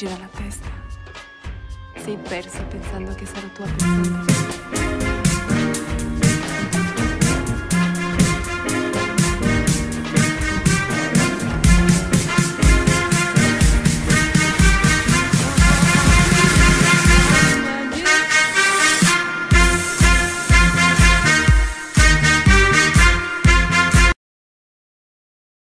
gira la testa. Sei perso pensando che sarò tua per sempre.